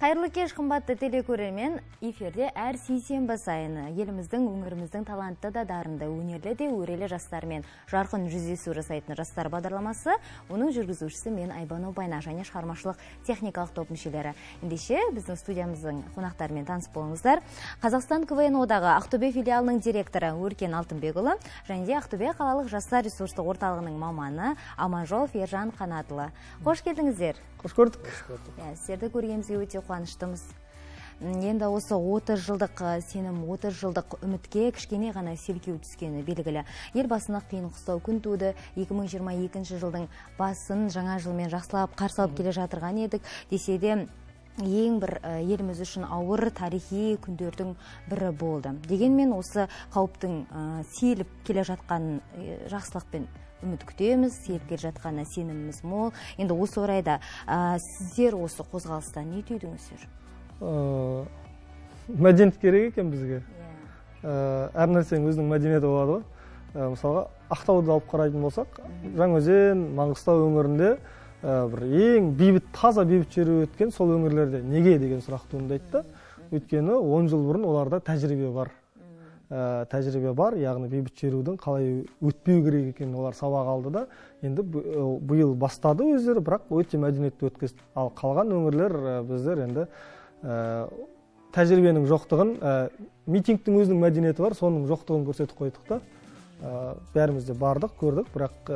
қайырлы кеш қымбатты телекөрермен. Эфирде әр сейсенбі сайыны еліміздің өңіріміздің талантты да дарынды өнерлі де өрелі жастармен жарқын жүздесу жасайтын жастар бағдарламасы. Оның жүргізушісі мен айбану байна және шығармашылық техникалық топ мүшелері. Ендеше біздің студиямыздың қонақтарымен таныс болыңыздар. Қазақстан квн одағы ақтөбе филиалының директоры өркен алтынбекұлы және де ақтөбе қалалық жастар ресурстық орталығының маманы аманжолов ержан қанатұлы. Қош келдіңіздер. Қош көрдік. Иә сіздерді көргенімізге өте қуаныштымыз. Енді осы 30 жылдық сенім 30 жылдық үмітке кішкене ғана селкеу түскені белгілі. Елбасына қиын қыстау күн туды. 2022 жылдың басын жаңа жылмен жақсылап қарсы алып келе жатырған едік. Десе де ең бір еліміз үшін ауыр тарихи күндердің бірі болды. Дегенмен осы қауіптің сейіліп келе жатқанын жақсылықпен үміт күтеміз келе жатқанына сеніміміз мол. Енді осы орайда сіздер осы қозғалыста не түйдіңіздер? Мәдениет керек екен бізге. Әр нәрсенің өзінің мәдениеті болады ғой. Мысалға ақтауды алып қарайтын болсақ жаңаөзен маңғыстау өңірінде бір ең бейбіт таза бейбіт шеру өткен сол өңірлерде. Неге деген сұрақ туындайды да өйткені он жыл бұрын оларда тәжірибе бар. Тәжірибе бар яғни бейбіт шерудің қалай өтпеу керек екенін олар сабақ алды да енді биыл бастады өздері бірақ өте мәдениетті өткізді. Ал қалған өңірлер біздер енді тәжірибенің жоқтығын митингтің өзінің мәдениеті бар соның жоқтығын көрсетіп қойдық та. Бәріміз де бардық көрдік бірақ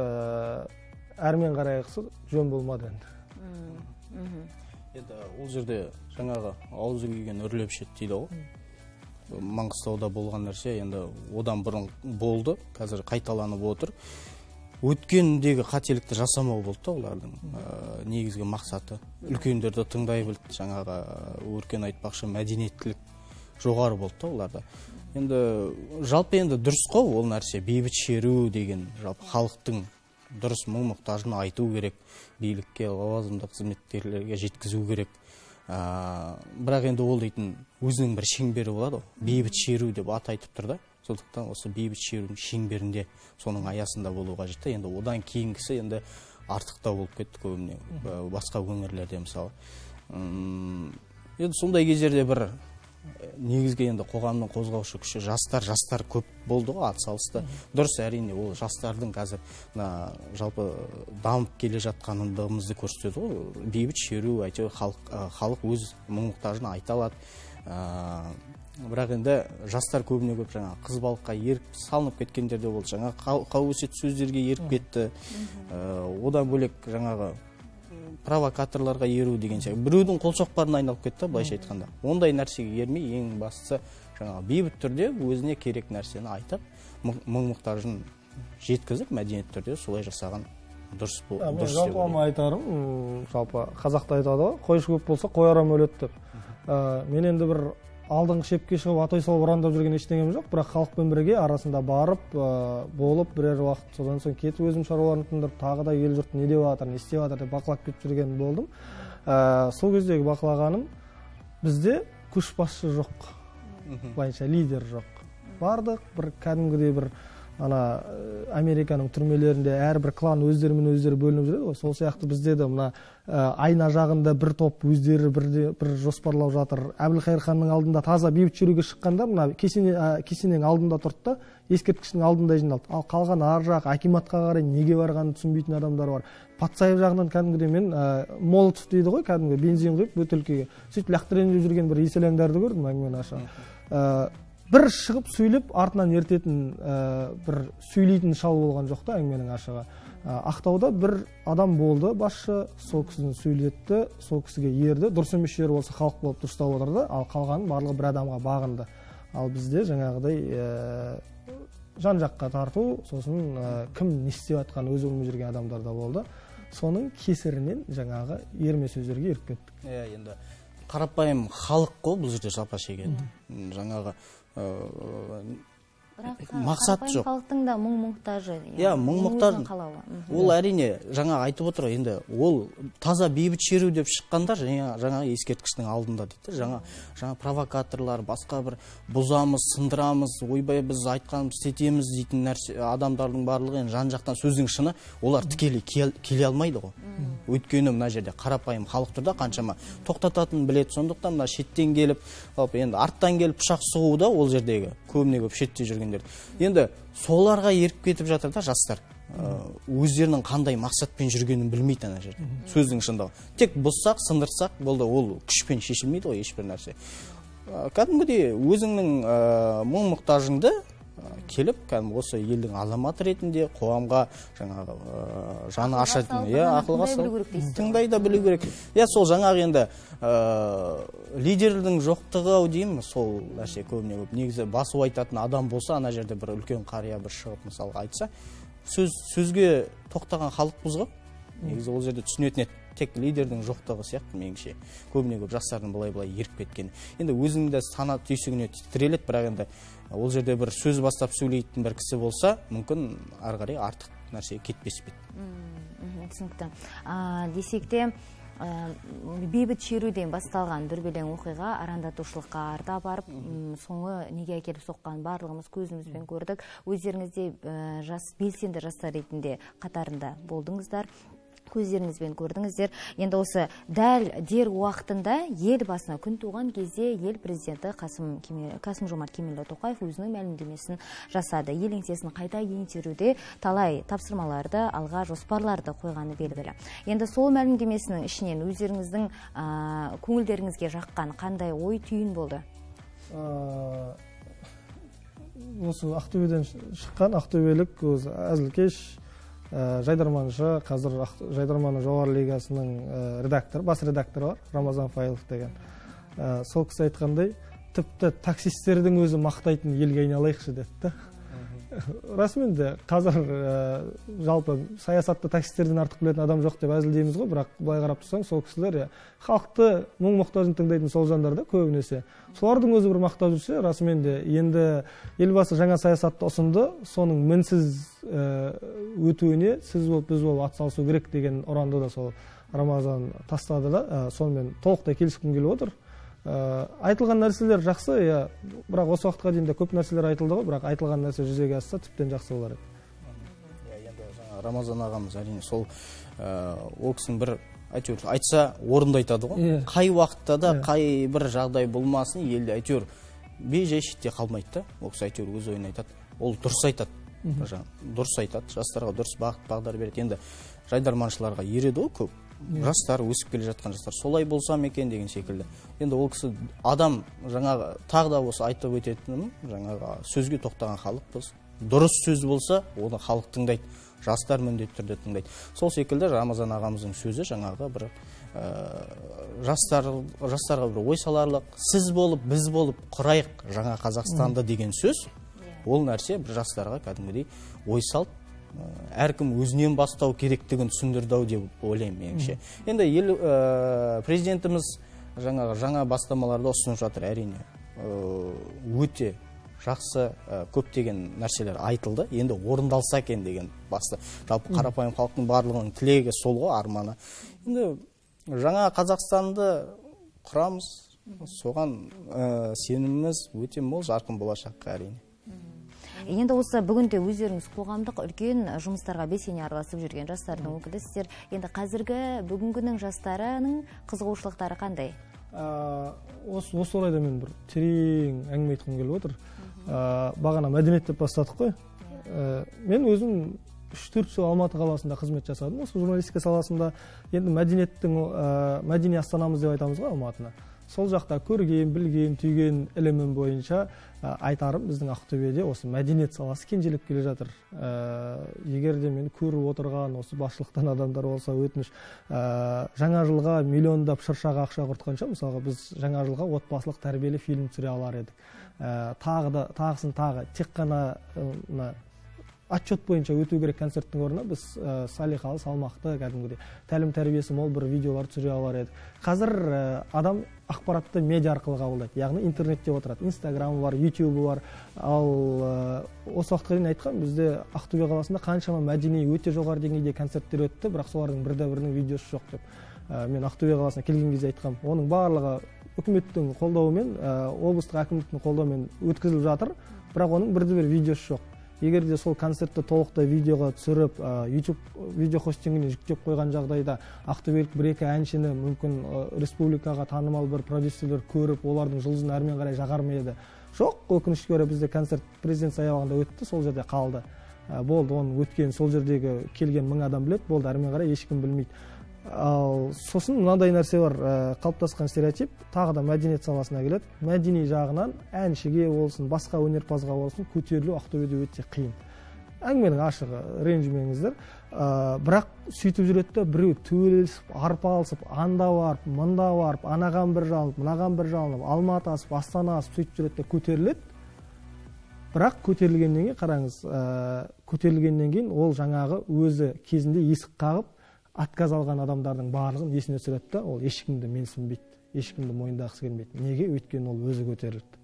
әрмен қарайғысы жөн болмады енді. Енді ол жерде жаңағы аузы күйген үрлеп ішеді дейді ғой. Маңғыстауда болған нәрсе енді одан бұрын болды. Қазір қайталанып отыр. Өткендегі қателікті жасамау болды да олардың негізгі мақсаты. Үлкендерді тыңдай білді. Жаңағы өркен айтпақшы мәдениеттілік жоғары болды да оларда. Енді жалпы енді дұрыс қой ол нәрсе. Бейбіт шеру деген жалпы халықтың дұрыс мұң мұқтажын айту керек. Билікке лауазымды қызметкерлерге жеткізу керек. Ә, бірақ енді ол дейтін өзінің бір шеңбері болады ғой. Бейбіт шеру деп ат айтып тұр да. Сондықтан осы бейбіт шерудің шеңберінде соның аясында болу қажет та. Енді одан кейінгісі енді артықтау болып кетті көбіне. Басқа өңірлерде мысалы. Енді сондай кездерде бір негізгі енді қоғамның қозғаушы күші жастар жастар көп болды ғой атсалысты дұрыс әрине ол жастардың қазір мына жалпы дамып келе жатқанымызды көрсетеді ғой. Бейбіт шеру әйтеуір халық халық өз мұң мұқтажын айта алады. Бірақ енді жастар көбіне көп жаңағы қыз балыққа еріп салынып кеткендер де болды. Жаңағы қауесет сөздерге еріп кетті. Одан бөлек жаңағы провокаторларға еру деген сияқты біреудің қолшоқпарына айналып кетті былайша айтқанда. Ондай нәрсеге ермей ең бастысы жаңағы бейбіт түрде өзіне керек нәрсені айтып мұң мұқтажын жеткізіп мәдениетті түрде солай жасаған дұрыс дұрыс жалпы айтарым жалпы қазақта айтады ғой қойшы көп болса қой арам өледі деп. Мен енді бір алдыңғы шепке шығып атой салып ұрандап жүрген ештеңем жоқ. Бірақ халықпен бірге арасында барып болып бірер уақыт содан соң кетіп өзім шаруаларымды тындырып тағы да ел жұрт не деп жатыр не істеп жатыр деп бақылап кетіп жүрген болдым. Сол кездегі бақылағаным бізде көшбасшы жоқ. Былайша лидер жоқ. Бардық бір кәдімгідей бір ана американың түрмелерінде әрбір клан өздерімен өздері бөлініп жүреді ғой. Сол сияқты бізде де мына айна жағында бір топ өздері бір, бір жоспарлап жатыр. Әбілқайыр ханның алдында таза бейбіт шеруге шыққандар мына кесене кесененің алдында тұрды да ескерткіштің алдында жиналды. Ал қалған ар жақ акиматқа қарай неге барғанын түсінбейтін адамдар бар. Патсаев жағынан кәдімгідей мен ә, молотов дейді ғой кәдімгі бензин құйып бөтелкеге. Сөйтіп лақтырайын деп жүрген бір еселаңдарды көрдім әңгімені аша. Бір шығып сөйлеп артынан ертетін ә, бір сөйлейтін шал болған жоқ та әңгіменің ашығы. Ә, ақтауда бір адам болды басшы сол кісіні сөйлетті сол кісіге ерді. Дұрыс емес жері болса халық болып дұрыстап отырды ал қалғанын барлығы бір адамға бағынды. Ал бізде жаңағыдай ә, жан жаққа тарту сосын ә, кім не істеп жатқанын өзі білмей жүрген адамдар да болды. Соның кесірінен жаңағы ерме сөздерге еріп кеттік. Иә енді қарапайым халық қой бұл жерде жапа шегеді жаңағы 呃 бірақ мақсат жоқ. Халықтың да мұң мұқтажы иә мұң мұқтаж ол әрине жаңа айтып отыр енді ол таза бейбіт шеру деп шыққандар жаңа жаңағы ескерткіштің алдында дейді жаңа жаңа провокаторлар басқа бір бұзамыз сындырамыз ойбай біз айтқанымызды істетеміз дейтін нәрсе адамдардың барлығы енді жан жақтан сөздің шыны олар тікелей кел- келе алмайды ғой. Өйткені мына жерде қарапайым халық тұр да қаншама тоқтататынын біледі. Сондықтан мына шеттен келіп енді арттан келіп пышақ сұғу да ол жердегі көбіне көп шетте жүргендер. Енді соларға еріп кетіп жатыр да жастар. Ә, өздерінің қандай мақсатпен жүргенін білмейді ана жерде сөздің шындығы. Тек бұзсақ сындырсақ болды ол күшпен шешілмейді ғой ешбір нәрсе. Ә, кәдімгідей өзіңнің ә, мұң мұқтажыңды келіп кәдімгі осы елдің азаматы ретінде қоғамға жаңағы ә, жаны ашатын иә ақылға салып дейсіз тыңдай да білу керек. Иә сол жаңағы енді ә, лидердің жоқтығы ау деймін. Сол нәрсе көбіне көп. Негізі басу айтатын адам болса ана жерде бір үлкен қария бір шығып мысалға айтса сөз сөзге тоқтаған халықпыз ғой. Негізі ол жерде түсінетін еді. Тек лидердің жоқтығы сияқты меніңше. Көбіне көп жастардың былай былай еріп кеткені. Енді өзінің де сана түйсігіне тіреледі бірақ енді ол жерде бір сөз бастап сөйлейтін бір кісі болса мүмкін ары қарай артық нәрсеге кетпес пе еді. Түсінікті. Десек те бейбіт шеруден басталған дүрбелең оқиға арандатушылыққа арта барып соңы неге әкеліп соққанын барлығымыз көзімізбен көрдік. Өздеріңіз де жас белсенді жастар ретінде қатарында болдыңыздар. Көздеріңізбен көрдіңіздер. Енді осы дәл дер уақытында ел басына күн туған кезде ел президенті қасым, Кеме- қасым жомарт кемелұлы тоқаев өзінің мәлімдемесін жасады. Ел еңсесін қайта еңсеруде талай тапсырмаларды алға жоспарларды қойғаны белгілі. Енді сол мәлімдемесінің ішінен өздеріңіздің көңілдеріңізге жаққан қандай ой түйін болды? Осы ақтөбеден шыққан ақтөбелік өзі әзілкеш жайдарманшы қазір жайдарманы жоғары лигасының ә, редактор бас редакторы бар рамазан файлов деген. Ә, сол кісі айтқандай тіпті таксистердің өзі мақтайтын елге айналайықшы деді расымен де қазір ә, жалпы саясатты таксистерден артық білетін адам жоқ деп әзілдейміз ғой. Бірақ былай қарап тұрсаң сол кісілер иә халықты мұң мұқтажын тыңдайтын сол жандар да көбінесе. Солардың өзі бір мақтап жүрсе расымен де енді елбасы жаңа саясатты ұсынды. Соның мінсіз ә, өтуіне сіз болып біз болып атсалысу керек деген ұранды да сол рамазан тастады да ә, сонымен толықтай келіскім келіп отыр. Ә, айтылған нәрселер жақсы иә. Бірақ осы уақытқа дейін де көп нәрселер айтылды ғой бірақ айтылған нәрсе жүзеге асса тіптен жақсы болар еді. Иә енді жаңа рамазан ағамыз әрине сол ә, ол кісінің бір әйтеуір айтса орынды айтады ғой. Иә. қай уақытта да Иә. қай бір жағдай болмасын елде әйтеуір бейжай шетте қалмайды да. Ол кісі әйтеуір өз ойын айтады. Ол дұрыс айтады. Жаңа дұрыс айтады. Жастарға дұрыс бағыт бағдар береді. Енді жайдарманшыларға ереді ғой көп. Жастар өсіп келе жатқан жастар солай болсам екен деген секілді. Енді ол кісі адам жаңағы тағы да осы айтып өтетінім жаңағы сөзге тоқтаған халықпыз. Дұрыс сөз болса оны халық тыңдайды жастар міндетті түрде тыңдайды. Сол секілді рамазан ағамыздың сөзі жаңағы бір ә, жастар жастарға бір ой саларлық сіз болып біз болып құрайық жаңа қазақстанды деген сөз. Ол нәрсе бір жастарға кәдімгідей ой салып ә, әркім өзінен бастау керектігін түсіндірді ау деп ойлаймын меніңше. Енді ел ә, президентіміз жаңағы жаңа бастамаларды ұсынып жатыр. Әрине Ә, өте жақсы ә, көптеген нәрселер айтылды. Енді орындалса екен деген басты. Жалпы қарапайым халықтың барлығының тілегі сол ғой арманы. Енді жаңа қазақстанды құрамыз соған ә, сеніміміз өте мол жарқын болашаққа әрине. Енді осы бүгінде өздеріңіз қоғамдық үлкен жұмыстарға белсене араласып жүрген жастардың өкілісіздер енді қазіргі бүгінгінің жастарының қызығушылықтары қандай? Ә, осы осы орайда мен бір терең әңгіме айтқым келіп отыр. Ә, бағана мәдениет деп бастадық қой. Ә, мен өзім үш төрт жыл алматы қаласында қызмет жасадым. Осы журналистика саласында енді мәдениеттің ә, мәдени астанамыз деп айтамыз ғой алматыны. Сол жақта көрген білген түйген ілімім бойынша ә, айтарым біздің ақтөбеде осы мәдениет саласы кенжелеп келе жатыр. Ә, егер де мен көріп отырған осы басшылықтан адамдар болса өтініш ә, жаңа жылға миллиондап шыршаға ақша құртқанша мысалға біз жаңа жылға отбасылық тәрбиелі фильм түсіре алар едік. Ә, тағы да тағысын тағы тек қана мына отчет бойынша өту керек концерттің орнына біз ә, салиқалы салмақты кәдімгідей тәлім тәрбиесі мол бір видеолар түсіре алар едік. Қазір ә, адам ақпаратты медиа арқылы қабылдайды. Яғни интернетте отырады. Инстаграмы бар ютубы бар. Ал ә, осы уақытқа дейін айтқан бізде ақтөбе қаласында қаншама мәдени өте жоғары деңгейде концерттер өтті бірақ солардың бірде бірінің видеосы жоқ деп. Ә, мен ақтөбе қаласына келген кезде айтқанмын оның барлығы үкіметтің қолдауымен ә, облыстық әкімдіктің қолдауымен өткізіліп жатыр бірақ оның бірде бір видеосы жоқ. Егер де сол концертті толықтай видеоға түсіріп ә, YouTube видео хостингіне жүктеп қойған жағдайда ақтөбелік бір екі әншіні мүмкін ә, республикаға танымал бір продюсерлер көріп олардың жұлдызын әрмен қарай жағар ма еді жоқ өкінішке орай бізде концерт президент саябағында өтті сол жерде қалды. Ә, болды оның өткенін сол жердегі келген мың адам біледі болды әрмен қарай ешкім білмейді. Ал сосын мынандай нәрсе бар ә, қалыптасқан стереотип тағы да мәдениет саласына келеді. Мәдени жағынан әншіге болсын басқа өнерпазға болсын көтерілу ақтөбеде өте қиын. Әңгіменің ашығы ренжімеңіздер. Ә, бірақ сөйтіп жүреді да біреу төбелесіп арпалысып анда барып мында барып анаған бір жалынып мынаған бір жалынып алматы асып астана асып сөйтіп жүреді да көтеріледі. Бірақ көтерілгеннен кейін қараңыз ә, көтерілгеннен кейін ол жаңағы өзі кезінде есік қағып отказ алған адамдардың барлығын есіне түсіреді да ол ешкімді менсінбейді ешкімді мойындағысы келмейді. Неге? Өйткені ол өзі көтерілді.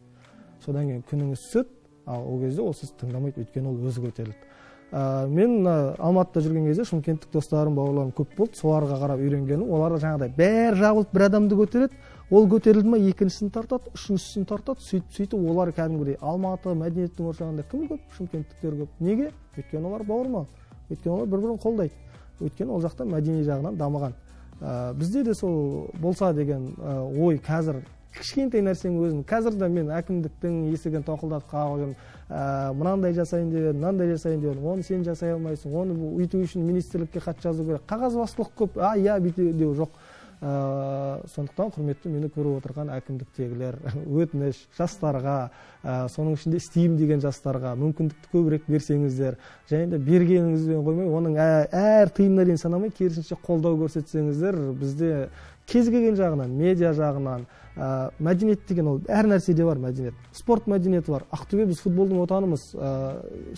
Содан кейін күніңіз түседі ал ол кезде ол сізді тыңдамайды өйткені ол өзі көтерілді. Ә, мен мына алматыда жүрген кезде шымкенттік достарым бауырларым көп болды. Соларға қарап үйренгенім олар жаңағыдай бәрі жабылып бір адамды көтереді. Ол көтерілді ма екіншісін тартады үшіншісін тартады. Сөйтіп сөйтіп олар кәдімгідей алматы мәдениеттің ошағында кім көп? Шымкенттіктер көп. Неге? Өйткені олар бауырмал. Өйткені олар бір бірін қолдайды. Өйткені ол жақта мәдени жағынан дамыған. Ә, бізде де сол болса деген ә, ой қазір кішкентай нәрсенің өзін қазір де мен әкімдіктің есігін тоқылдатып қағып жүрмін ә, мынандай жасайын деп едім мынандай жасайын деп едім оны сен жасай алмайсың оны өйту үшін министрлікке хат жазу керек. Қағазбастылық көп. А иә бүйте деу жоқ. Ә, сондықтан құрметті мені көріп отырған әкімдіктегілер өтініш жастарға ә, соның ішінде істеймін деген жастарға мүмкіндікті көбірек берсеңіздер және де бергеніңізбен қоймай оның әр тиынына дейін санамай керісінше қолдау көрсетсеңіздер бізде кез келген жағынан медиа жағынан ә, мәдениет деген ол әр нәрседе бар мәдениет. Спорт мәдениеті бар. Ақтөбе біз футболдың отанымыз ә,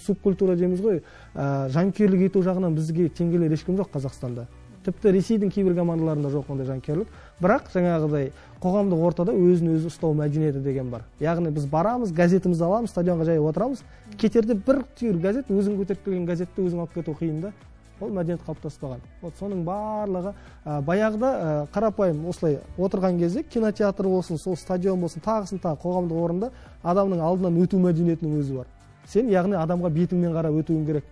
субкультура дейміз ғой. Ә, жанкүйерлік ету жағынан бізге тең келер ешкім жоқ қазақстанда. Тіпті ресейдің кейбір командаларында жоқ ондай жанкүйерлік. Бірақ жаңағыдай қоғамдық ортада өзін өзі ұстау мәдениеті деген бар. Яғни біз барамыз газетімізді аламыз стадионға жай отырамыз. Кетерде бір түйір газет өзің көтеріп келген газетті өзің алып кету қиын да. Ол мәдениет қалыптаспаған. Вот соның барлығы ә, баяғыда ә, қарапайым осылай отырған кезде кинотеатр болсын сол стадион болсын тағысын тағы қоғамдық орында адамның алдынан өту мәдениетінің өзі бар. Сен яғни адамға бетіңмен қарап өтуің керек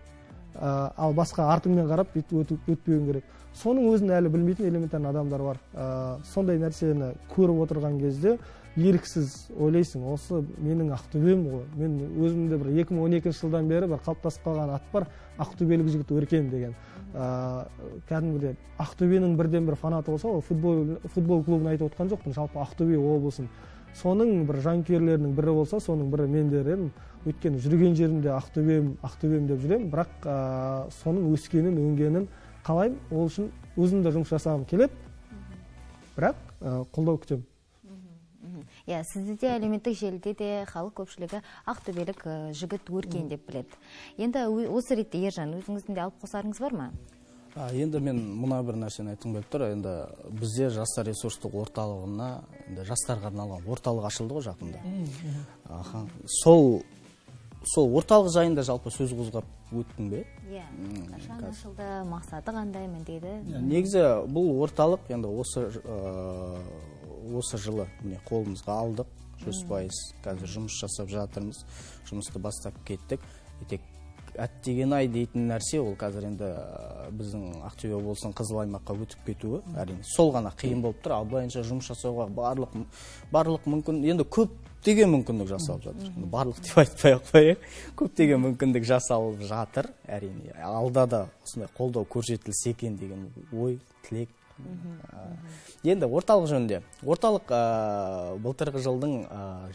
ә, ал басқа артыңмен қарап бүйтіп өтпеуің керек. Соның өзін әлі білмейтін элементарный адамдар бар. Ә, сондай нәрсені көріп отырған кезде еріксіз ойлайсың осы менің ақтөбем ғой. Мен өзімде бір 2012 жылдан бері бір қалыптасып қалған ат бар ақтөбелік жігіт өркен деген. Ә, кәдімгідей ақтөбенің бірден бір фанаты болса ол футбол, футбол клубын айтып отқан жоқпын жалпы ақтөбе облысын. Соның бір жанкүйерлерінің бірі болса соның бірі мен дер едім. Өйткені жүрген жерімде ақтөбем ақтөбем деп жүремін. Бірақ ә, соның өскенін өнгенін қалаймын. Ол үшін өзім де жұмыс жасағым келеді. Бірақ ә, қолдау күтемін. Иә сізді де әлеуметтік желіде де халық көпшілігі ақтөбелік жігіт өркен деп біледі. Енді осы ретте ержан өзіңіздің де алып қосарыңыз бар ма? А, енді мен мына бір нәрсені айтқым келіп тұр. Енді бізде жастар ресурстық орталығына енді жастарға арналған орталық ашылды ғой жақында. Сол сол орталық жайында жалпы сөз қозғап өттің бе? Иә. Қашан ашылды? Мақсаты қандай міндеті негізі бұл орталық енді осы осы жылы міне қолымызға алдық. Жүз пайыз қазір жұмыс жасап жатырмыз. Жұмысты бастап кеттік. Тек әттеген ай дейтін нәрсе ол қазір енді біздің ақтөбе облысының қызыл аймаққа өтіп кетуі әрине. Сол ғана қиын болып тұр. Ал былайынша жұмыс жасауға барлық барлық мүмкін енді көп көптеген мүмкіндік жасалып жатыр. Барлық деп айтпай ақ қояйық көптеген мүмкіндік жасалып жатыр әрине. Алда да осындай қолдау көрсетілсе екен деген ой тілек енді орталық жөнінде орталық былтырғы жылдың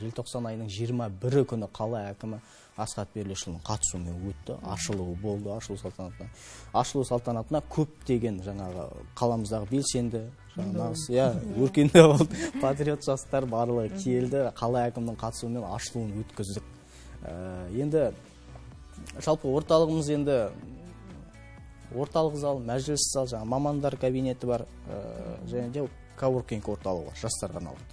желтоқсан айының жиырма бірі күні қала әкімі асхат берлешұлының қатысуымен өтті. Ашылуы болды ашылу салтанатына. Ашылу салтанатына көптеген жаңағы қаламыздағы белсенді иә өркенді болды. Патриот жастар барлығы келді қала әкімінің қатысуымен ашылуын өткіздік. Енді жалпы орталығымыз енді орталық зал мәжіліс зал жаңағы мамандар кабинеті бар ә, және де коворкинг орталығы бар жастарға арналған.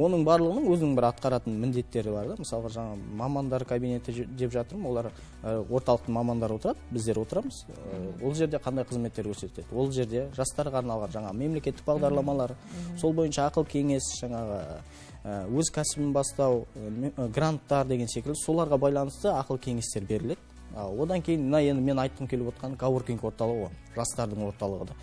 Оның барлығының өзінің бір атқаратын міндеттері бар да. Мысалға жаңа мамандар кабинеті деп жатырмын олар ә, орталықтың мамандары отырады біздер отырамыз. Ә, ол жерде қандай қызметтер көрсетеді ол жерде жастарға арналған жаңа мемлекеттік бағдарламалар сол бойынша ақыл кеңес жаңағы өз кәсібін бастау гранттар деген секілді соларға байланысты ақыл кеңестер беріледі. Одан кейін мына енді мен айтқым келіп отқан коворкинг орталығы ғой жастардың орталығы да.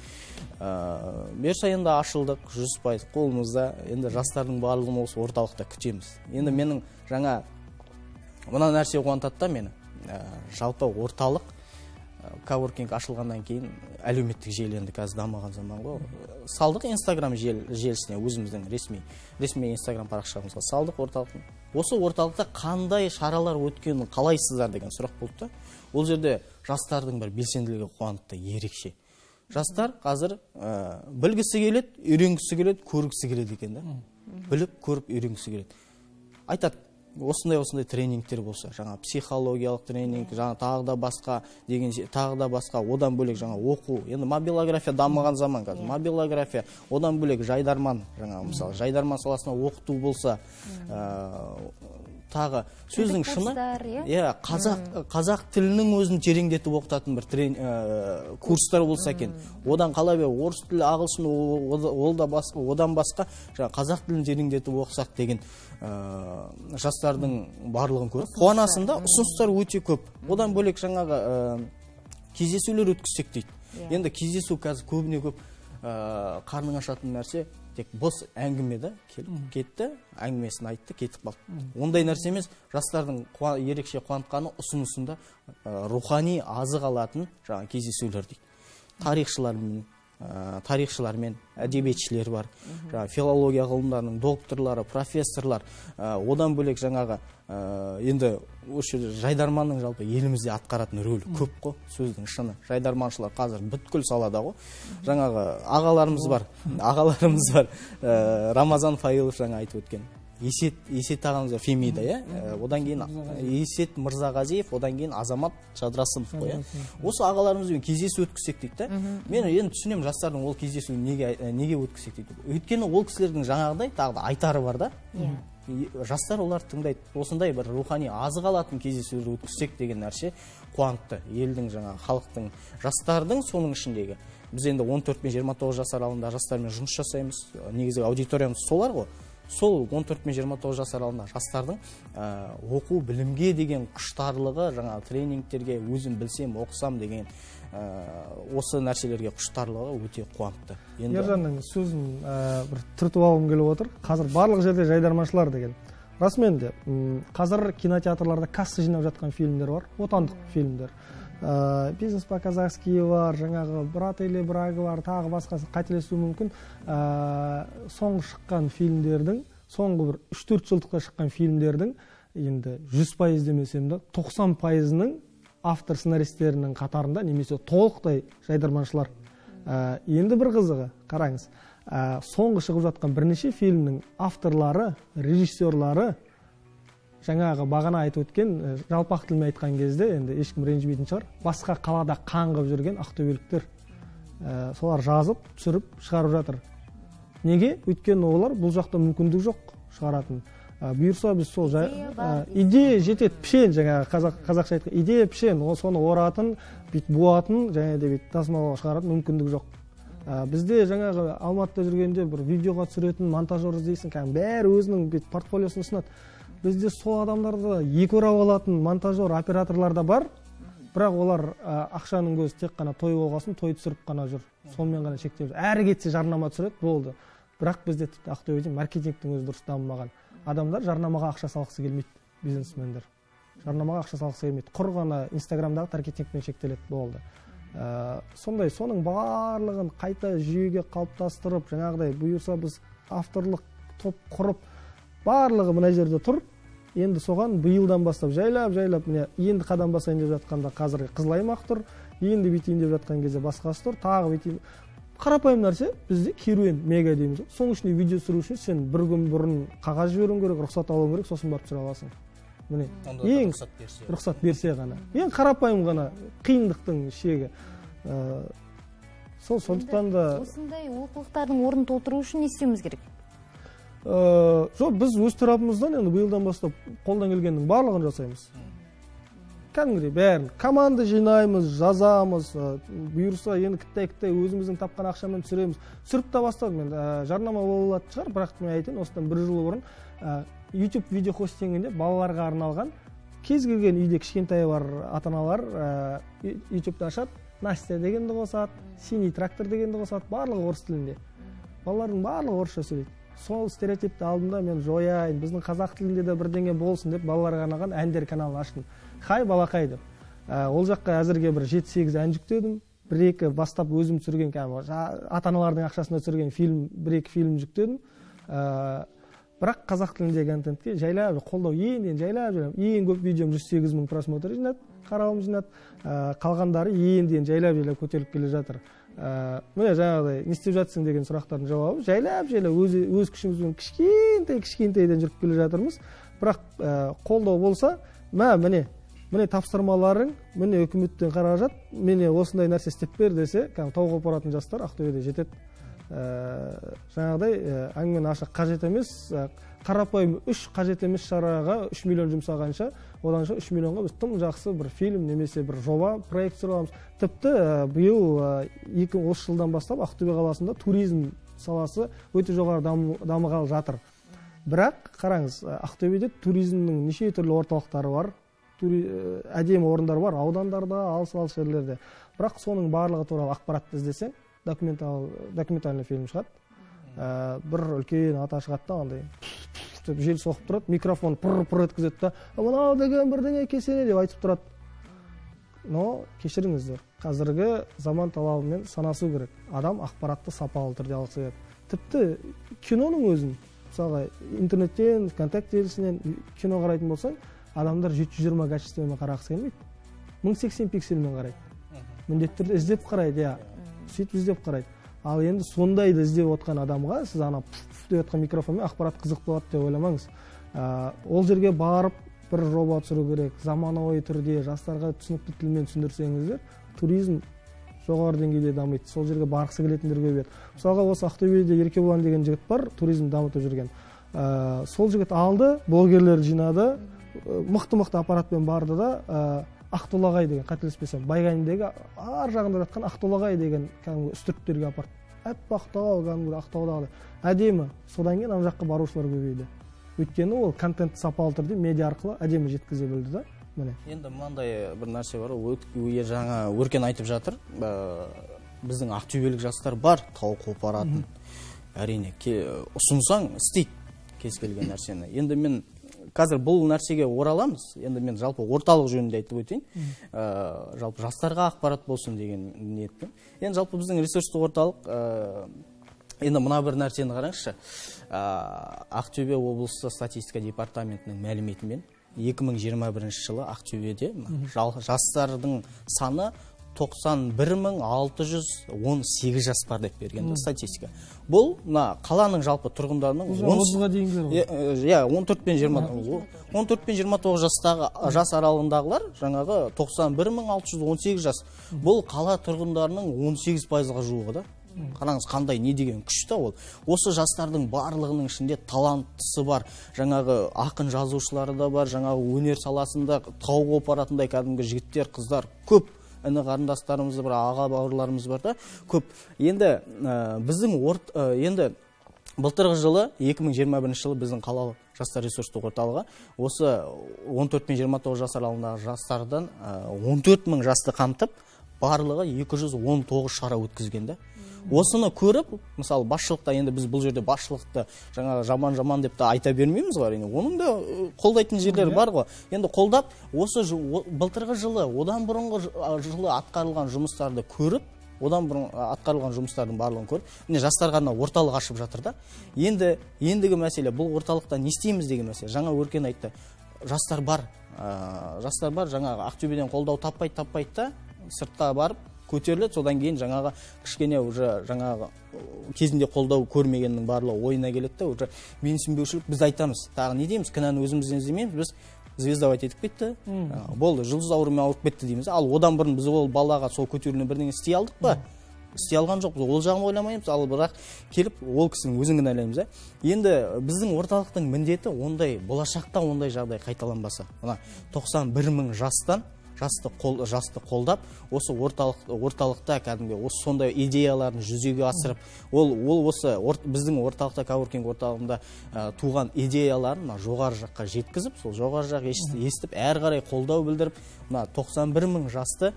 Бұйырса енді ашылдық жүз пайыз қолымызда. Енді жастардың барлығын осы орталықта күтеміз. Енді менің жаңа мына нәрсе қуантады да мені. Жалпы орталық коворкинг ашылғаннан кейін әлеуметтік желі енді қазір дамыған заман ғой. Салдық инстаграм желісіне өзіміздің ресми ресми инстаграм парақшамызға салдық орталықтың. Осы орталықта қандай шаралар өткенін қалайсыздар деген сұрақ болды да. Ол жерде жастардың бір белсенділігі қуантты ерекше. Жастар қазір ә, білгісі келеді үйренгісі келеді көргісі келеді екен да. Біліп көріп үйренгісі келеді. Айтады осындай осындай тренингтер болса жаңа психологиялық тренинг жаңа тағы да басқа деген тағы да басқа одан бөлек жаңа оқу. Енді мобилография дамыған заман қазір. Мобилография одан бөлек жайдарман жаңа мысалы жайдарман саласына оқыту болса тағы сөздің шыны иә? иә қазақ қазақ тілінің өзін тереңдетіп оқытатын бір трен, ә, курстар болса екен. Одан қала бер орыс тілі ағылшын ол да басқа одан басқа жаңа қазақ тілін тереңдетіп оқысақ деген ә, жастардың барлығын көріп қуанасың да ұсыныстар өте көп. Одан бөлек жаңағы ә, кездесулер өткізсек дейді. Иә. енді кездесу қазір көбіне көп. Ә, қарның ашатын нәрсе тек бос әңгіме да келіп кетті әңгімесін айтты кетіп қалды. Ондай нәрсе емес жастардың қуа, ерекше қуантқаны ұсынысында ә, рухани азық алатын жаңағы кездесулер дейді. Тарихшылармен ә, тарихшылармен әдебиетшілер бар. Жаңағы филология ғылымдарының докторлары профессорлар. Ә, одан бөлек жаңағы ә, енді осы жерде жайдарманның жалпы елімізде атқаратын рөлі көп қой сөздің шыны. Жайдарманшылар қазір бүткіл салада ғой жаңағы ағаларымыз бар ағаларымыз бар. Ә, рамазан фаилов жаңа айтып өткен. Есет есет ағамыз фемида иә? Одан кейін есет мырзағазиев одан кейін азамат жадрасымов қой иә? Осы ағаларымызбен кездесу өткізсек дейді да мен енді түсінемін жастардың ол кездесуін неге неге өткізсек дейді. Өйткені ол кісілердің жаңағыдай тағы да айтары бар да. Иә. Жастар оларды тыңдайды. Осындай бір рухани азық алатын кездесулер өткізсек деген нәрсе қуантты. Елдің жаңағы халықтың жастардың соның ішіндегі. Біз енді 14 пен 29 жас аралығында жастармен жұмыс жасаймыз. Негізгі аудиториямыз солар ғой. Сол 14 пен 29 жас аралығындағы жастардың ә, оқу білімге деген құштарлығы жаңа тренингтерге өзім білсем оқысам деген ә, осы нәрселерге құштарлығы өте қуантты. Енді ержанның сөзін ә, бір түртіп алғым келіп отыр. Қазір барлық жерде жайдарманшылар деген. Расымен де қазір кинотеатрларда касса жинап жатқан фильмдер бар отандық фильмдер. Ә, бизнес по казахски бар жаңағы брат или брага бар тағы басқасы қателесуім мүмкін. Ә, соңғы шыққан фильмдердің соңғы бір үш төрт жылдықта шыққан фильмдердің енді жүз пайыз демесем де тоқсан пайызының автор сценаристерінің қатарында немесе толықтай жайдарманшылар. Ә, енді бір қызығы қараңыз. Ә, соңғы шығып жатқан бірнеше фильмнің авторлары режиссерлары жаңағы бағана айтып өткен жалпақ тілмен айтқан кезде енді ешкім ренжімейтін шығар. Басқа қалада қаңғып жүрген ақтөбеліктер ә, солар жазып түсіріп шығарып жатыр. Неге? Өйткені олар бұл жақта мүмкіндік жоқ шығаратын. Ә, бұйырса біз сол жай, ә, идея жетеді пішен жаңағы қазақ, қазақша айтқан идея пішен. Ол соны оратын бүйтіп буатын және де бүйтіп тасымалдауға шығаратын мүмкіндік жоқ. Ә, бізде жаңағы алматыда жүргенде бір видеоға түсіретін монтажер іздейсің кәдімгі бәрі өзінің бүйтіп портфолиосын ұсынады. Бізде сол адамдарды екі орап алатын монтажер операторлар да бар. Бірақ олар ә, ақшаның көзі тек қана той болғасын той түсіріп қана жүр. Сонымен ғана шектеліп жүр. Әрі кетсе жарнама түсіреді болды. Бірақ бізде тіпті ақтөбеде маркетингтің өзі дұрыс дамымаған адамдар жарнамаға ақша салғысы келмейді бизнесмендер. Жарнамаға ақша салғысы келмейді. Құр ғана инстаграмдағы таргетингпен шектеледі болды. Ә, сондай соның барлығын қайта жүйеге қалыптастырып жаңағыдай бұйырса біз авторлық топ құрып барлығы мына жерде тұр. Енді соған биылдан бастап жайлап жайлап міне енді қадам басайын деп жатқанда қазір қызыл аймақ тұр. Енді бүйтейін деп жатқан кезде басқасы тұр. Тағы бүйтейін қарапайым нәрсе бізде керуен мега дейміз ғой. Соның ішінде видео түсіру үшін сен бір күн бұрын қағаз жіберуің керек рұқсат алуың керек сосын барып түсіре аласың. Міне ең рұқсат берсе. рұқсат берсе ғана. Ең қарапайым ғана қиындықтың шегі. Ә, сол сондықтан да осындай олқылықтардың орнын толтыру үшін не істеуіміз керек? Жоқ біз өз тарапымыздан енді биылдан бастап қолдан келгеннің барлығын жасаймыз. Кәдімгідей бәрін команда жинаймыз жазамыз ә, бұйырса енді кіттай кіттай өзіміздің тапқан ақшамен түсіреміз. Түсіріп та бастадым енді ә, жарнама бола алатын шығар бірақ мен айтайын осыдан бір жыл бұрын ә, YouTube видео хостингінде балаларға арналған кез келген үйде кішкентайы бар ата аналар ютубты ашады настя дегенді қосады синий трактор дегенді қосады барлығы орыс тілінде. Балалардың барлығы орысша сөйлейді. Сол стереотипті алдым да мен жояйын біздің қазақ тілінде де бірдеңе болсын деп балаларға арналған әндер каналын аштым. Хай балақай деп. Ә, ол жаққа әзірге бір жеті сегіз ән жүктедім. Бір екі бастап өзім түсірген кәдімгі ата аналардың ақшасына түсірген фильм бір екі фильм жүктедім. Ә, бірақ қазақ тіліндегі контентке жайлап қолдау енді енді жайлап жайлап ең көп видеом жүз сегіз мың просмотр жинады қаралым жинады. Ә, қалғандары енді енді жайлап жайлап көтеріліп келе жатыр. Ә, міне жаңағыдай не істеп жатсың деген сұрақтардың жауабы жайлап жайлап өз, өз күшімізбен кішкентай кішкентайдан жүріп келе жатырмыз. Бірақ ә, қолдау болса мә міне міне тапсырмаларың міне үкіметтен қаражат міне осындай нәрсе істеп бер десе кәдімгі тауға апаратын жастар ақтөбеде жетеді. Жаңағыдай ә, әңгімені ашық қажет емес. Ә, қарапайым үш қажет емес шараға үш миллион жұмсағанша одан үш миллионға біз тым жақсы бір фильм немесе бір жоба проект түсіре аламыз тіпті биыл екі осы жылдан бастап ақтөбе қаласында туризм саласы өте жоғары дамығалы жатыр. Бірақ қараңыз ақтөбеде туризмнің неше түрлі орталықтары бар әдемі орындар бар аудандарда алыс алыс жерлерде. Бірақ соның барлығы туралы ақпаратты іздесең документал документальный фильм шығады. Ә, бір үлкен ата шығады да андай. Деп жел соғып тұрады микрофон пыр пыр еткізеді да. Мынау деген бірдеңе кесене деп айтып тұрады. Но кешіріңіздер қазіргі заман талабымен санасу керек. Адам ақпаратты сапалы түрде алғысы келеді тіпті киноның өзін мысалға интернеттен вконтакте желісінен кино қарайтын болсаң адамдар жеті жүз жиырма качествомен қарағысы келмейді. мың сексен пиксельмен қарайды. Міндетті түрде іздеп қарайды иә. Сөйтіп іздеп қарайды. Ал енді сондайды іздеп отқан адамға сіз ана деп жатқан микрофонмен ақпарат қызық болады деп ойламаңыз. Ә, ол жерге барып бір жоба түсіру керек заманауи түрде жастарға түсінікті тілмен түсіндірсеңіздер туризм жоғары деңгейде дамиды. Сол жерге барғысы келетіндер көбейеді мысалға осы ақтөбеде еркебұлан деген жігіт бар туризм дамытып жүрген. Ә, сол жігіт алды блогерлер жинады мықты мықты аппаратпен барды да ә, ақтолағай деген қателеспесем байғанидегі ар жағында жатқан ақтолағай деген кәдімгі үстірттерге апарды аппақ тау кәдімгі ақтаудағыдай. Әдемі содан кейін ана жаққа барушылар көбейді. Өйткені ол контентті сапалы түрде медиа арқылы әдемі жеткізе білді да. Міне. Енді мынандай бір нәрсе бар ғой жаңа өркен айтып жатыр. Ә, біздің ақтөбелік жастар бар тау қопаратын. Әрине ұсынсаң істейді кез келген нәрсені. Енді мен қазір бұл нәрсеге ораламыз. Енді мен жалпы орталық жөнінде айтып өтейін. Ә, жалпы жастарға ақпарат болсын деген ниетпен. Енді жалпы біздің ресурстық орталық ә, енді мына бір нәрсені қараңызшы. Ә, ақтөбе облысы статистика департаментінің мәліметімен 2021 жылы ақтөбеде жастардың саны 91618 жас бар деп берген да статистика. Бұл мына қаланың жалпы тұрғындарының он- отызға дейінгілер ғой. Иә, иә 14 пен 20 14 пен 29 жастағы жас аралығындағылар жаңағы 91618 жас. Бұл қала тұрғындарының 18 пайызға жуығы да. Қараңыз қандай не деген күш та ол. Осы жастардың барлығының ішінде таланттысы бар. Жаңағы ақын жазушылары да бар жаңағы өнер саласында тау қопаратындай кәдімгі жігіттер қыздар көп. Іні қарындастарымыз бар аға бауырларымыз бар да. Көп. Енді ә, біздің орт ә, енді былтырғы жылы 2021 жылы біздің қалалық жастар ресурстық орталығы осы 14 пен 29 жас аралығындағы жастардан ә, 14 мың жасты қамтып барлығы 219 шара өткізген да осыны көріп мысалы басшылықта енді біз бұл жерде басшылықты жаңағы жаман жаман деп та айта бермейміз ғой әрине. Оның да қолдайтын жерлері бар ғой. Енді қолдап осы былтырғы жылы одан бұрынғы жылы атқарылған жұмыстарды көріп одан бұрын атқарылған жұмыстардың барлығын көріп міне жастарға арнап орталық ашып жатыр да. Енді ендігі мәселе бұл орталықта не істейміз деген мәселе. Жаңа өркен айтты жастар бар ә, жастар бар жаңағы ақтөбеден қолдау таппайды таппайды да сыртқа барып көтеріледі. Содан кейін жаңағы кішкене уже жаңағы кезінде қолдау көрмегеннің барлығы ойына келеді да уже менсінбеушілік біз айтамыз. Тағы не дейміз? Кінәні өзімізден іздемейміз. Біз звездовать етіп кетті. Болды жұлдыз ауруымен ауырып кетті дейміз. Ал одан бұрын біз ол балаға сол көтеруіне бірдеңе істей алдық па? Істей алған жоқпыз. Ол жағын ойламаймыз. Ал бірақ келіп ол кісінің өзін кінәлаймыз да енді біздің орталықтың міндеті ондай болашақта ондай жағдай қайталанбаса. Мына тоқсан бір мың жастан жасты қол жасты қолдап осы орталық орталықта кәдімгі осы сондай идеяларын жүзеге асырып ол ол осы біздің орталықта коворкинг орталығында ә, туған идеяларын мына жоғары жаққа жеткізіп сол жоғары жақ ес- естіп әрі қарай қолдау білдіріп мына 91 мың жасты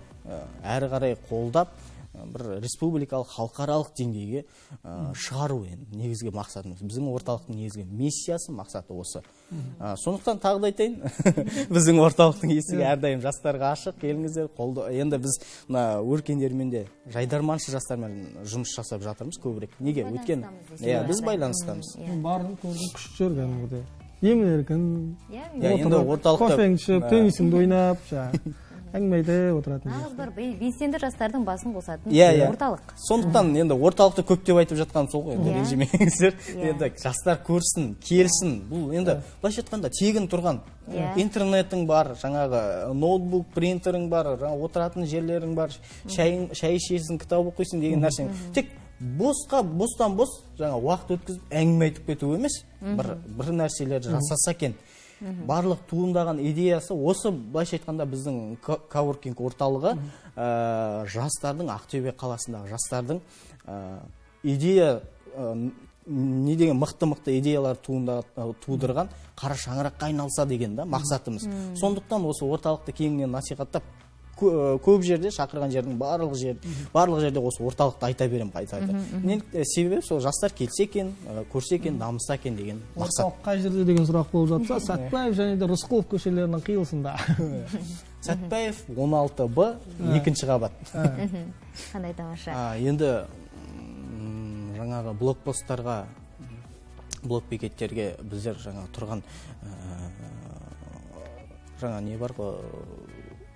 әрі қарай қолдап бір республикалық халықаралық деңгейге ә, шығару енді негізгі мақсатымыз біздің орталықтың негізгі миссиясы мақсаты осы. Ә, сондықтан тағы да айтайын. Біздің орталықтың есігі әрдайым жастарға ашық. Келіңіздер қолда енді біз мына өркендермен де жайдарманшы жастармен жұмыс жасап жатырмыз көбірек. Неге? Өйткені иә біз байланыстамыз. Иә. барын көрген күшті жүр кәдімгідей. Емін еркін иә Иә, енді орталықта- кофеңді ішіп теннисіңді ойнап жаңағы. Әңгіме айтып отыратын нағыз бір бел- белсенді жастардың басын қосатын Иә, иә. орталық. Сондықтан енді орталықты көптеп айтып жатқаным сол ғой енді Иә. ренжімеңіздер Иә. енді жастар көрсін келсін. Бұл енді былайша айтқанда тегін тұрған. Иә. интернетің бар жаңағы ноутбук принтерің бар жаңағы отыратын жерлерің бар шайың шай ішесің кітап оқисың деген нәрсе тек босқа бостан бос жаңа уақыт өткізіп әңгіме айтып кету емес. Бір бір нәрселерді жасаса екен. Барлық туындаған идеясы осы былайша айтқанда біздің ко- коворкинг орталығы ә, жастардың ақтөбе қаласындағы жастардың ә, идея ә, н- не деген мықты мықты идеялар туында, тудырған қара шаңыраққа айналса деген да мақсатымыз. Сондықтан осы орталықты кеңінен насихаттап көп жерде шақырған жердің барлық жер барлық жерде осы орталықты айта беремін қайта қайта ә, себебі сол жастар келсе екен ә, көрсе екен намыса екен деген мақсат. орталық қай жерде деген сұрақ болып жатса сәтбаев және де рысқұлов көшелерінің қиылысында. Сәтбаев 16 б екінші қабат. Қандай тамаша. А, енді жаңағы блокпосттарға блокбекеттерге біздер жаңа тұрған жаңа не бар ғой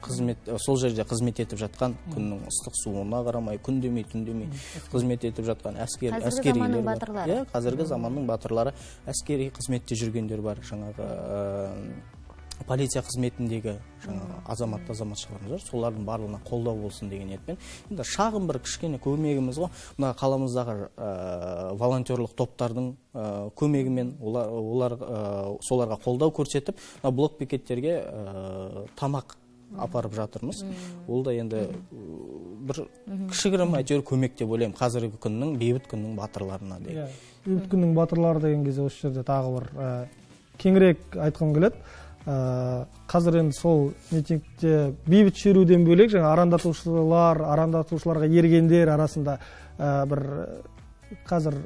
қызмет сол жерде қызмет етіп жатқан күннің ыстық суына қарамай күн демей түн демей қызмет етіп жатқан әскер әскерилер батырлары. иә қазіргі заманның батырлары әскери қызметте жүргендер бар. Жаңағы ә, полиция қызметіндегі жаңағы азаматты азаматшаларымыз бар. Солардың барлығына қолдау болсын деген ниетпен. Енді шағын бір кішкене көмегіміз ғой. Мына қаламыздағы ә, волонтерлық топтардың ә, көмегімен олар, олар ә, соларға қолдау көрсетіп мына блок бекеттерге ә, тамақ апарып жатырмыз. Ол да енді бір кішігірім әйтеуір көмек деп ойлаймын. Қазіргі күннің бейбіт күннің батырларына деген иә бейбіт күннің батырлары деген кезде осы жерде тағы бір ә, кеңірек айтқым келеді. Ә, қазір енді сол митингте бейбіт шеруден бөлек жаңа арандатушылар арандатушыларға ергендер арасында ә, бір қазір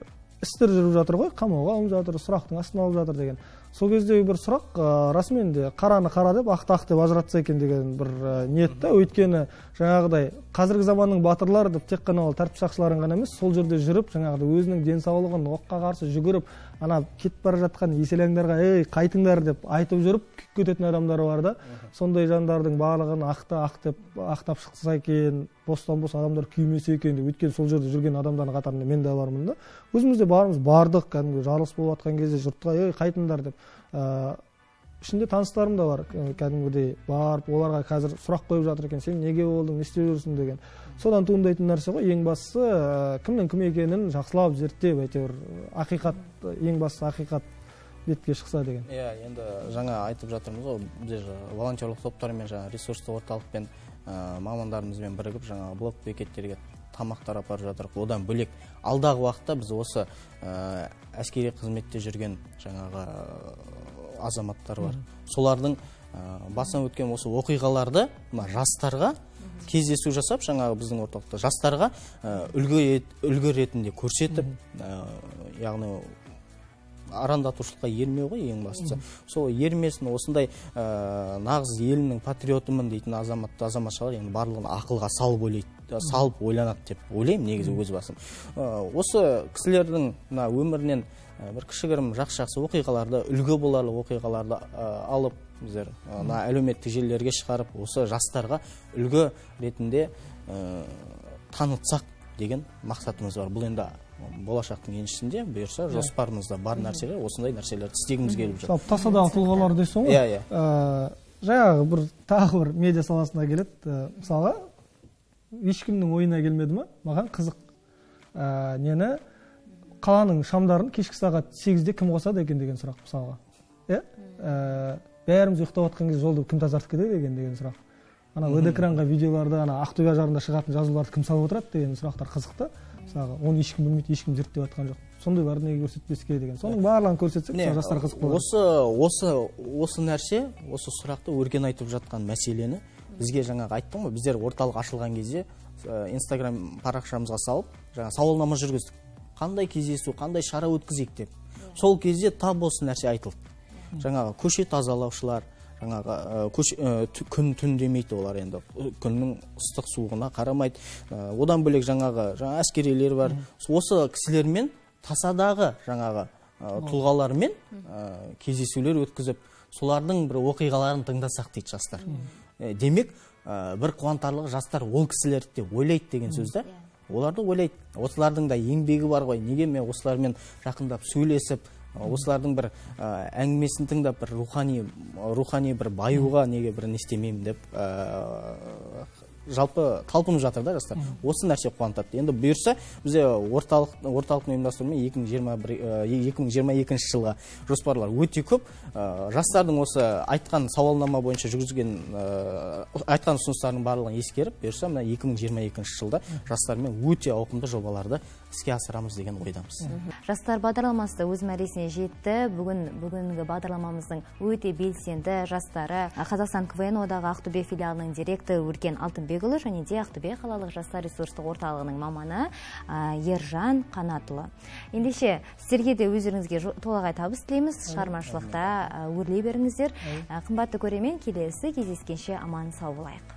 істер жүріп жатыр ғой қамауға алынып жатыр сұрақтың астына алып жатыр деген. Сол кездегі бір сұрақ ә, расымен де қараны қара деп ақты ақ деп ажыратса екен деген бір ә, ниет та. Өйткені жаңағыдай қазіргі заманның батырлары деп тек қана ол тәртіп сақшыларын ғана емес сол жерде жүріп жаңағыдай өзінің денсаулығын оққа қарсы жүгіріп ана кетіп бара жатқан еселяңдарға ей қайтыңдар деп айтып жүріп күйіп кететін адамдар бар да. Сондай жандардың барлығын ақты ақ деп ақтап шықса екен бостан бос адамдар күймесе екен деп өйткені сол жерде жүрген адамдардың қатарында мен де бармын да. Өзіміз де бармыз бардық кәдімгі жарылыс болып жатқан кезде жұртқа ей қайтыңдар деп ә, ішінде таныстарым да бар. Ә, кәдімгідей барып оларға қазір сұрақ қойып жатыр екен. Сен неге болдың не істеп жүрсің? деген. Содан туындайтын нәрсе ғой ең бастысы ә, кімнің кім екенін жақсылап зерттеп әйтеуір ақиқат ең бастысы ақиқат бетке шықса деген. Иә енді жаңа айтып жатырмыз ғой біздер волонтерлық топтармен жаңа ресурсты орталықпен ә, мамандарымызбен бірігіп жаңа блок бекеттерге тамақтар апарып жатырмық одан бөлек алдағы уақытта біз осы ә, әскери қызметте жүрген жаңағы азаматтар бар. Солардың ә, басынан өткен осы оқиғаларды мына жастарға кездесу жасап жаңағы біздің орталықта жастарға ә, үлгі, ет- үлгі ретінде көрсетіп ә, яғни арандатушылыққа ермеу ғой ең бастысы. Сол ермесін осындай ә, нағыз елінің патриотымын дейтін азаматты азаматшалар енді барлығын ақылға салып ойлайды салып ойланады деп ойлаймын негізі өз басым. Ә, осы кісілердің мына өмірінен бір кішігірім жақсы жақсы оқиғаларды үлгі боларлық оқиғаларды ә, алып біздер ә, мына әлеуметтік желілерге шығарып осы жастарға үлгі ретінде ә, танытсақ деген мақсатымыз бар. Бұл енді болашақтың еншісінде бұйырса жоспарымызда бар нәрселер осындай нәрселерді істегіміз келіп жатыр. Жалпы тасадағы тұлғалар дейсің ғой. Иә, иә. Жаңағы бір тағы бір медиа саласына келеді. Мысалға ешкімнің ойына келмеді ма маған қызық. Ә, нені? Қаланың шамдарын кешкі сағат сегізде кім қосады екен деген сұрақ мысалға. Иә? Ә, бәріміз ұйықтап жатқан кезде жолды кім тазартып кетеді екен деген сұрақ. Ана лед экранға видеоларды ана ақтөбе жарында шығатын жазуларды кім салып отырады деген сұрақтар қызық та мысалға оны ешкім білмейді ешкім зерттеп жатқан жоқ. Сондайларды неге көрсетпеске деген. Соның барлығын көрсетсек жастар қызық болады осы осы осы нәрсе осы сұрақты өркен айтып жатқан мәселені бізге жаңағы айттым ғой. Біздер орталық ашылған кезде инстаграм парақшамызға салып жаңа сауалнама жүргіздік. Қандай кездесу қандай шара өткізейік деп. Сол кезде тап осы нәрсе айтылды. Жаңағы көше тазалаушылар жаңағы ә, ә, күн түн демейді олар енді. Күннің ыстық суығына қарамайды. Ә, одан бөлек жаңағы жаңа әскерилер бар. Осы кісілермен тасадағы жаңағы тұлғалармен кездесулер өткізіп солардың бір оқиғаларын тыңдасақ дейді жастар. Демек бір қуантарлығы жастар ол кісілерді де ойлайды деген сөз да оларды ойлайды осылардың да еңбегі бар ғой. Неге мен осылармен жақындап сөйлесіп осылардың бір ә, әңгімесін тыңдап бір рухани рухани бір баюға неге бір не істемеймін деп жалпы талпынып жатыр да жастар. Осы нәрсе қуантады. Енді бұйырса бізде орталық орталықтың ұйымдастыруымен екі мың жиырма бір екі мың жиырма екінші жылға жоспарлар өте көп. Ә, жастардың осы айтқан сауалнама бойынша жүргізген ә, айтқан ұсыныстардың барлығын ескеріп бұйырса мына екі мың жиырма екінші жылда жастармен өте ауқымды жобаларды іске асырамыз деген ойдамыз. Жастар бағдарламасы да өз мәресіне жетті. Бүгін бүгінгі бағдарламамыздың өте белсенді жастары қазақстан квн одағы ақтөбе филиалының директоры өркен және де ақтөбе қалалық жастар ресурстық орталығының маманы ержан қанатұлы. Ендеше сіздерге де өздеріңізге толағай табыс тілейміз. Шығармашылықта өрлей беріңіздер. Қымбатты көрермен келесі кездескенше аман сау болайық.